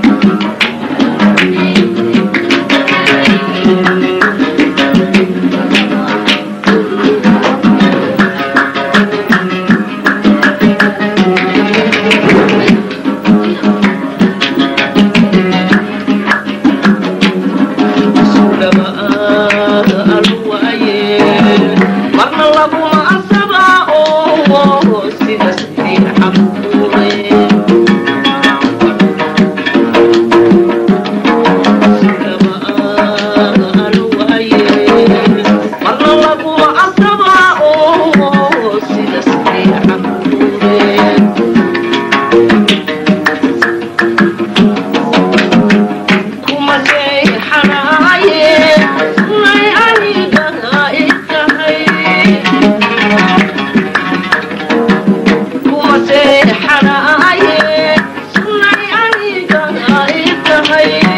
Thank you. oh, oh, oh, Aí.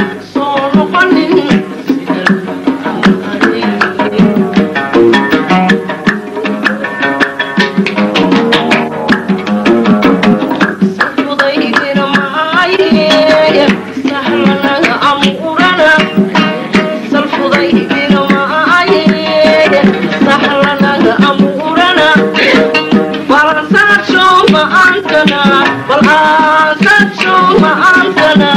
ما أعتنا والآن شو ما أعتنا